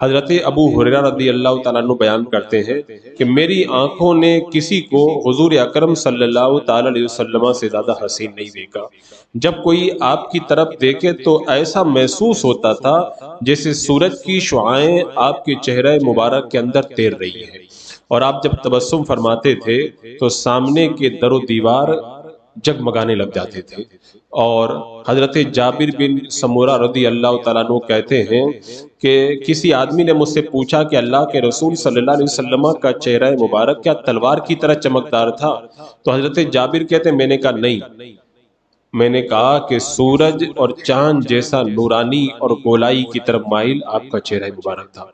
हज़रत अबू हुरैरा रदी अल्लाह तु बयान करते हैं कि मेरी आँखों ने किसी को हुजूर अकरम सल्लल्लाहु अलैहि वसल्लम से ज़्यादा हसीन नहीं देखा। जब कोई आपकी तरफ़ देखे तो ऐसा महसूस होता था जैसे सूरज की शुआएँ आपके चेहरे मुबारक के अंदर तैर रही है। और आप जब तबस्सुम फरमाते थे तो सामने के दरो दीवार जगमगाने लग जाते थे। और हज़रत जाबिर बिन समूरा रदी अल्लाह तु कहते हैं कि किसी आदमी ने मुझसे पूछा कि अल्लाह के रसूल सल्लल्लाहु अलैहि वसल्लम का चेहरा मुबारक, क्या तलवार की तरह चमकदार था? तो हज़रत जाबिर कहते मैंने कहा, नहीं। मैंने कहा कि सूरज और चाँद जैसा नूरानी और गोलाई की तरफ़ माइल आपका चेहरा मुबारक था।